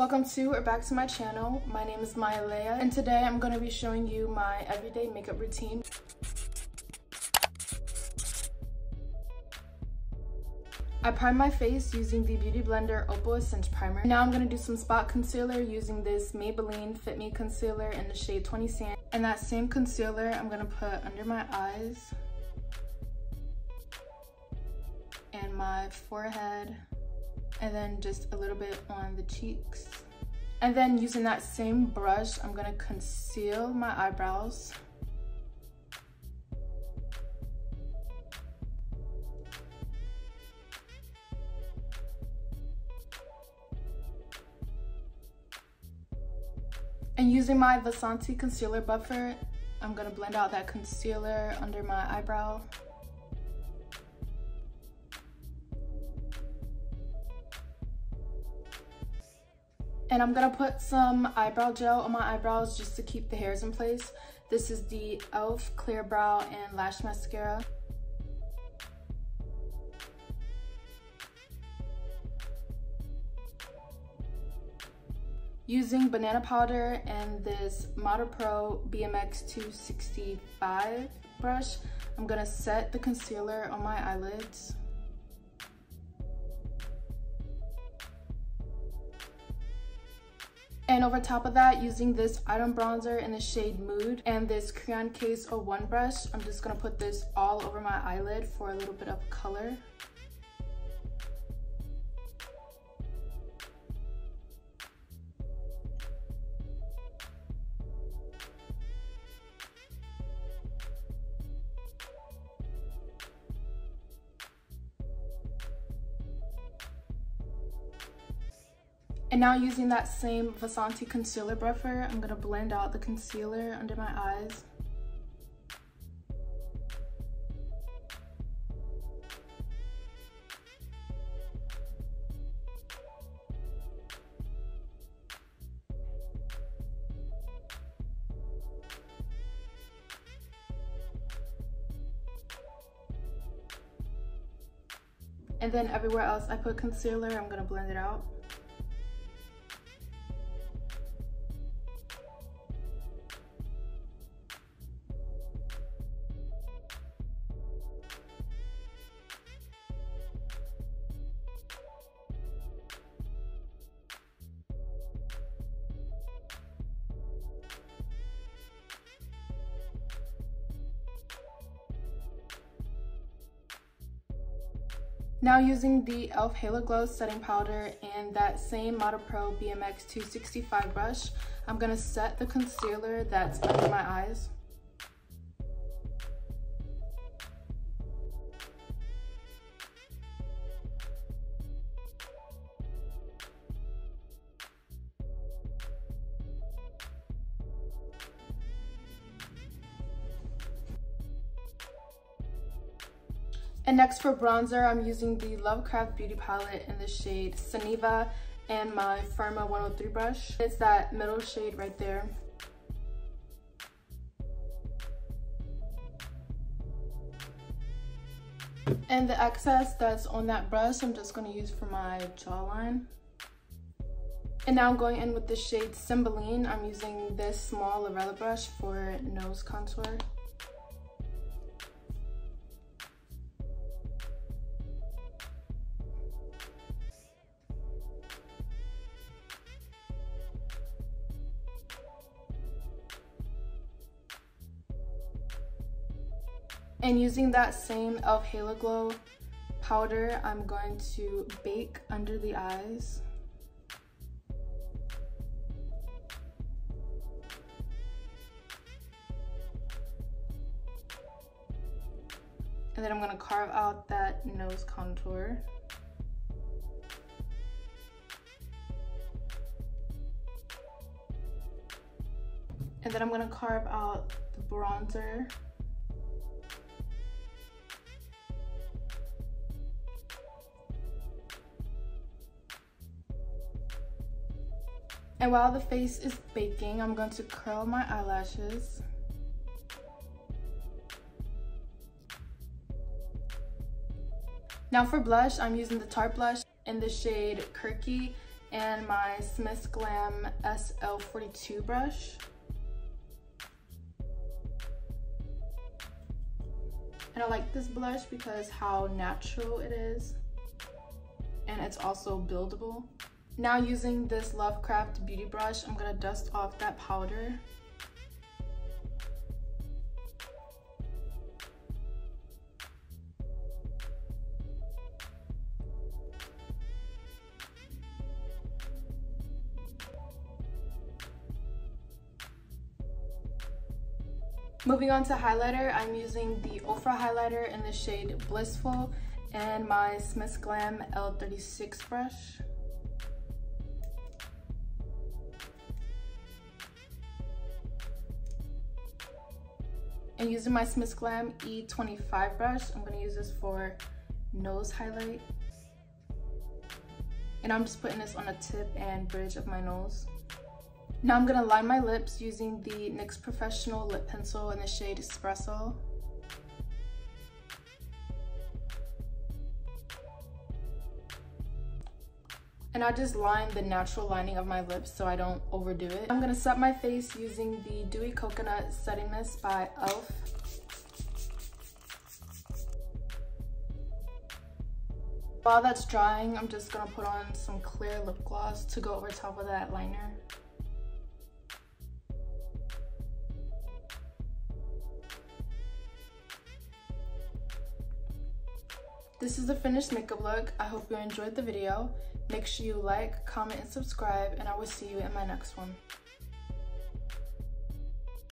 Welcome to or back to my channel. My name is Miyah Alaya and today I'm going to be showing you my everyday makeup routine. I prime my face using the Beauty Blender Opal Essence Primer. Now I'm going to do some spot concealer using this Maybelline Fit Me Concealer in the shade 20 Sand. And that same concealer I'm going to put under my eyes and my forehead and then just a little bit on the cheeks. And then using that same brush, I'm to conceal my eyebrows. And using my Vasanti concealer buffer, I'm gonna blend out that concealer under my eyebrow. And I'm gonna put some eyebrow gel on my eyebrows just to keep the hairs in place. This is the e.l.f. Clear Brow and Lash Mascara. using banana powder and this Model Pro BMX 265 brush, I'm gonna set the concealer on my eyelids. And over top of that, using this Item Bronzer in the shade Mood and this Crayon Case 01 brush, I'm just gonna put this all over my eyelid for a little bit of color. And now using that same Vasanti concealer buffer, I'm gonna blend out the concealer under my eyes. And then everywhere else I put concealer, I'm gonna blend it out. Now using the e.l.f. Halo Glow setting powder and that same Model Pro BMX 265 brush, I'm going to set the concealer that's under my eyes. And next for bronzer, I'm using the Lovecraft Beauty Palette in the shade Saniva and my Firma 103 brush. It's that middle shade right there. And the excess that's on that brush, I'm just gonna use for my jawline. And now I'm going in with the shade Cymbeline. I'm using this small Larella brush for nose contour. And using that same e.l.f. Halo Glow powder, I'm going to bake under the eyes. And then I'm gonna carve out that nose contour. And then I'm gonna carve out the bronzer. And while the face is baking, I'm going to curl my eyelashes. Now for blush, I'm using the Tarte blush in the shade Kirky and my Smith Glam SL42 brush. And I like this blush because how natural it is. And it's also buildable. Now using this Lovecraft beauty brush, I'm gonna dust off that powder. Moving on to highlighter, I'm using the Ofra highlighter in the shade Blissful and my Smith's Glam L36 brush. And using my Smith Glam E25 brush, I'm gonna use this for nose highlight. And I'm just putting this on the tip and bridge of my nose. Now I'm gonna line my lips using the NYX Professional Lip Pencil in the shade Espresso. And I just line the natural lining of my lips so I don't overdo it. I'm gonna set my face using the Dewy Coconut Setting Mist by e.l.f. While that's drying, I'm just gonna put on some clear lip gloss to go over top of that liner. This is the finished makeup look. I hope you enjoyed the video. Make sure you like, comment, and subscribe, and I will see you in my next one.